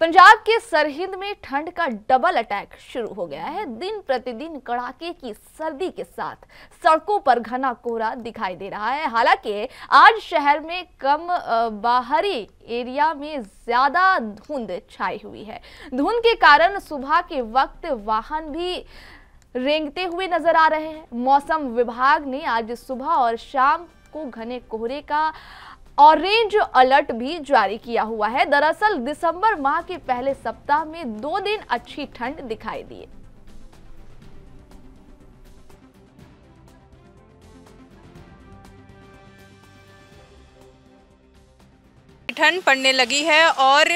पंजाब के सरहिंद में ठंड का डबल अटैक शुरू हो गया है। दिन प्रतिदिन कड़ाके की सर्दी के साथ सड़कों पर घना कोहरा दिखाई दे रहा है। हालाँकि आज शहर में कम बाहरी एरिया में ज़्यादा धुंध छाई हुई है। धुंध के कारण सुबह के वक्त वाहन भी रेंगते हुए नज़र आ रहे हैं। मौसम विभाग ने आज सुबह और शाम को घने कोहरे का ऑरेंज अलर्ट भी जारी किया हुआ है। दरअसल दिसंबर माह के पहले सप्ताह में दो दिन अच्छी ठंड दिखाई दी। ठंड पड़ने लगी है और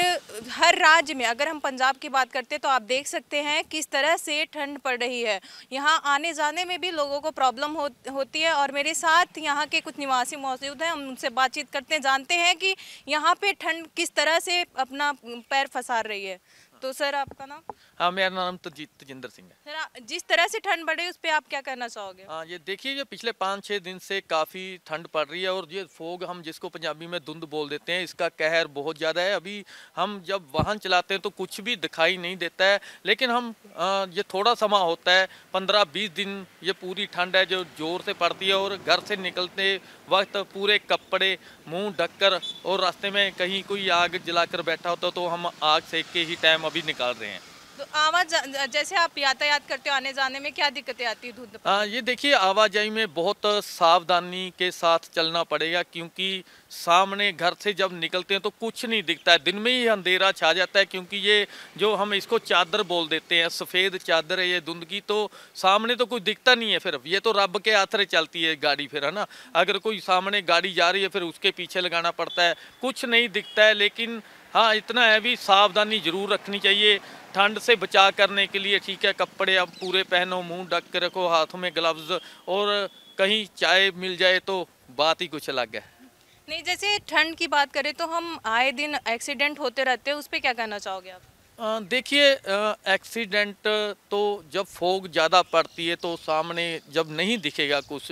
हर राज्य में अगर हम पंजाब की बात करते हैं तो आप देख सकते हैं किस तरह से ठंड पड़ रही है। यहाँ आने जाने में भी लोगों को प्रॉब्लम हो, होती है और मेरे साथ यहाँ के कुछ निवासी मौजूद हैं हम उनसे बातचीत करते हैं जानते हैं कि यहाँ पे ठंड किस तरह से अपना पैर फंसा रही है। तो सर आपका नाम? हाँ मेरा नाम तो तजिंदर सिंह है। सर जिस तरह से ठंड बढ़ रही है उस पर आप क्या कहना चाहोगे? हाँ ये देखिए ये पिछले पाँच छः दिन से काफ़ी ठंड पड़ रही है और ये फोग हम जिसको पंजाबी में धुंध बोल देते हैं इसका कहर बहुत ज़्यादा है। अभी हम जब वाहन चलाते हैं तो कुछ भी दिखाई नहीं देता है लेकिन हम आ, ये थोड़ा समा होता है। पंद्रह बीस दिन ये पूरी ठंड है जो ज़ोर से पड़ती है और घर से निकलते वक्त पूरे कपड़े मुँह ढककर और रास्ते में कहीं कोई आग जलाकर बैठा होता तो हम आग सेक के ही टाइम अभी निकाल रहे हैं। तो आवाज़ जैसे आप यातायात करते हो आने जाने में क्या दिक्कतें आती है धुंध हाँ ये देखिए आवाजाही में बहुत सावधानी के साथ चलना पड़ेगा क्योंकि सामने घर से जब निकलते हैं तो कुछ नहीं दिखता है। दिन में ही अंधेरा छा जाता है क्योंकि ये जो हम इसको चादर बोल देते हैं सफ़ेद चादर है ये धुंध की तो सामने तो कुछ दिखता नहीं है फिर। ये तो रब के आथरे चलती है गाड़ी फिर है ना? अगर कोई सामने गाड़ी जा रही है फिर उसके पीछे लगाना पड़ता है। कुछ नहीं दिखता है लेकिन हाँ इतना है भी सावधानी ज़रूर रखनी चाहिए। ठंड से बचाव करने के लिए ठीक है कपड़े अब पूरे पहनो मुँह ढक के रखो हाथों में ग्लव्स और कहीं चाय मिल जाए तो बात ही कुछ अलग है। नहीं जैसे ठंड की बात करें तो हम आए दिन एक्सीडेंट होते रहते हैं उस पर क्या कहना चाहोगे आप? देखिए एक्सीडेंट तो जब फोग ज़्यादा पड़ती है तो सामने जब नहीं दिखेगा कुछ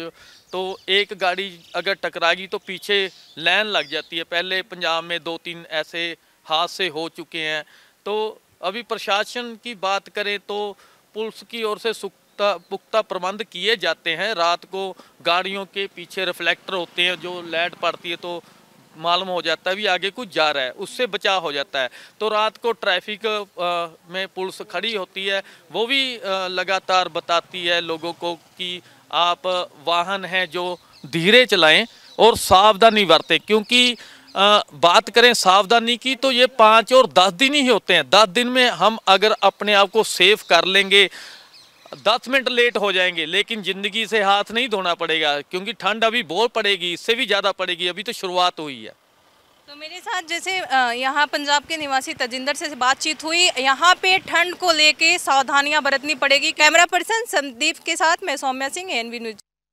तो एक गाड़ी अगर टकराएगी तो पीछे लाइन लग जाती है। पहले पंजाब में दो तीन ऐसे हादसे हो चुके हैं। तो अभी प्रशासन की बात करें तो पुलिस की ओर से सुख्ता, पुख्ता प्रबंध किए जाते हैं। रात को गाड़ियों के पीछे रिफ्लेक्टर होते हैं, जो लाइट पड़ती है तो मालूम हो जाता है भी आगे कुछ जा रहा है, उससे बचाव हो जाता है। तो रात को ट्रैफ़िक में पुलिस खड़ी होती है, वो भी लगातार बताती है लोगों को कि आप वाहन हैं जो धीरे चलाएँ और सावधानी बरतें, क्योंकि आ, बात करें सावधानी की तो ये पाँच और दस दिन ही होते हैं। दस दिन में हम अगर अपने आप को सेफ़ कर लेंगे दस मिनट लेट हो जाएँगे लेकिन ज़िंदगी से हाथ नहीं धोना पड़ेगा क्योंकि ठंड अभी बहुत पड़ेगी इससे भी ज़्यादा पड़ेगी अभी तो शुरुआत हुई है। तो मेरे साथ जैसे यहाँ पंजाब के निवासी तजिंदर से बातचीत हुई यहाँ पे ठंड को लेके सावधानियाँ बरतनी पड़ेगी। कैमरा पर्सन संदीप के साथ मैं सौम्या सिंह एनवी न्यूज़।